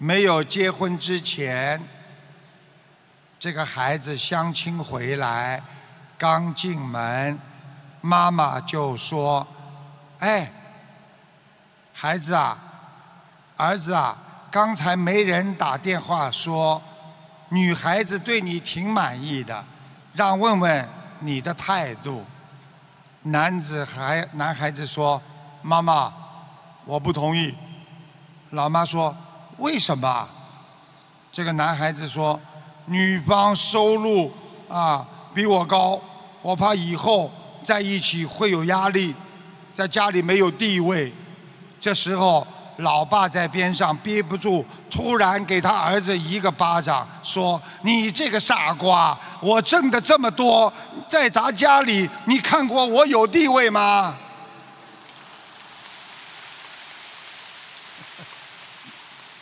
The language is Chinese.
没有结婚之前，这个孩子相亲回来，刚进门，妈妈就说：“哎，孩子啊，儿子啊，刚才没人打电话说，女孩子对你挺满意的，让问问你的态度。”男子孩男孩子说：“妈妈，我不同意。”老妈说：“为什么？这个男孩子说女方收入啊比我高我怕以后在一起会有压力在家里没有地位。这时候老爸在边上憋不住突然给他儿子一个巴掌说你这个傻瓜我挣的这么多在咱家里你看过我有地位吗？